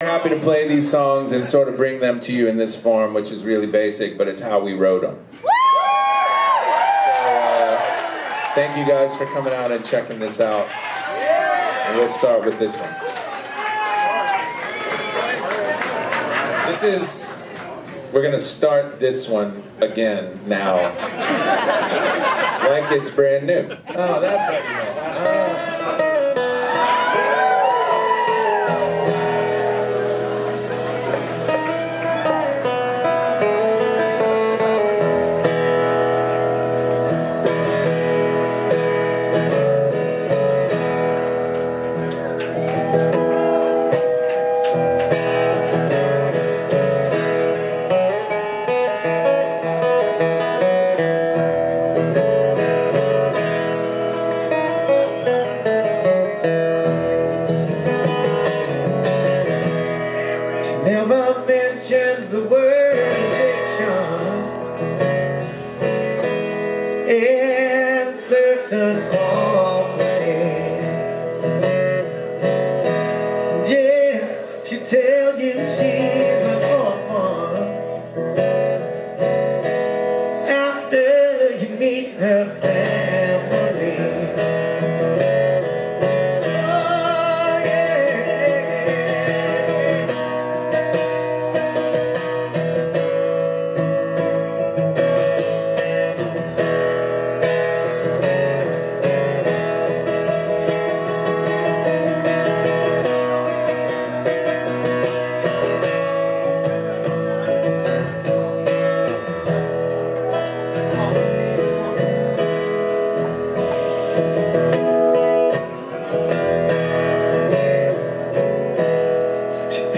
happy to play these songs and sort of bring them to you in this form, which is really basic, but it's how we wrote them. Uh, thank you guys for coming out and checking this out. And we'll start with this one. This is, we're gonna start this one again now. like it's brand new. Oh, that's what you.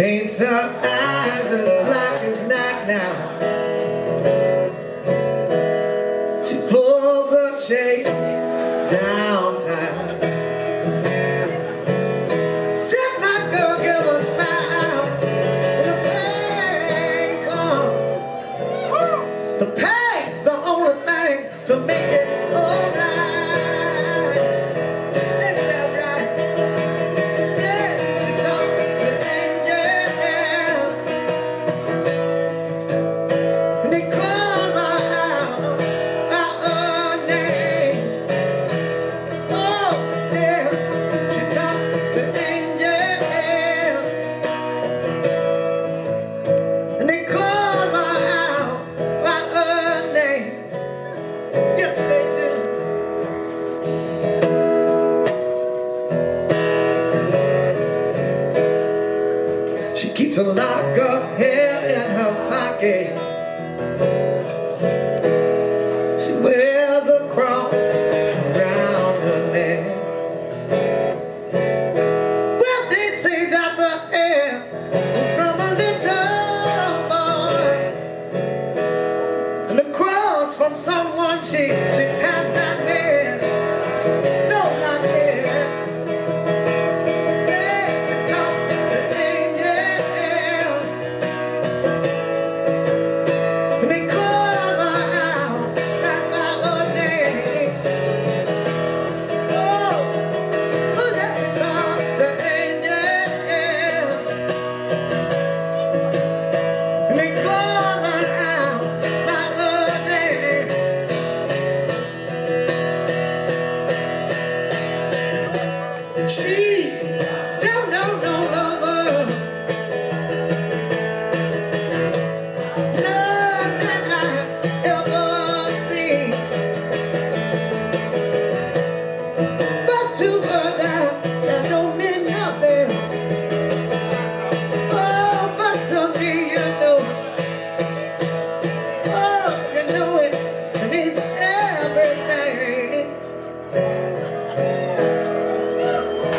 Paints her eyes as black as night now.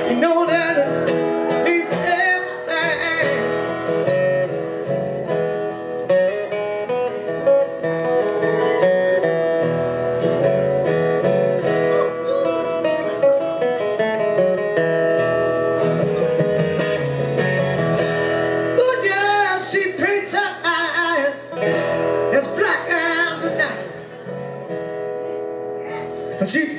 You know that it means everything. Oh yeah, she paints her eyes as black as the night. And she